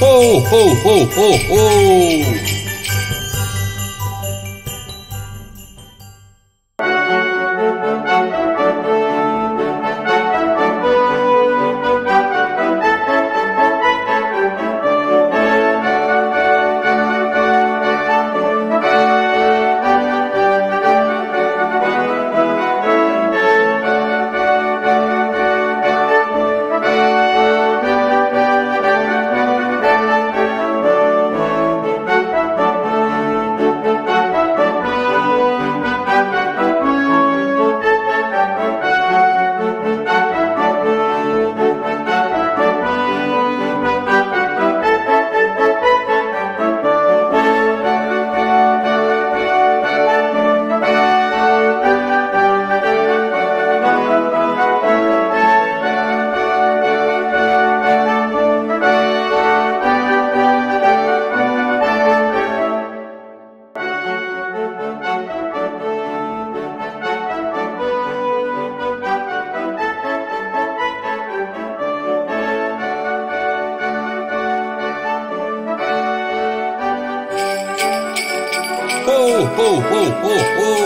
Ho, ho, ho, ho, ho! ho, ho, ho, ho.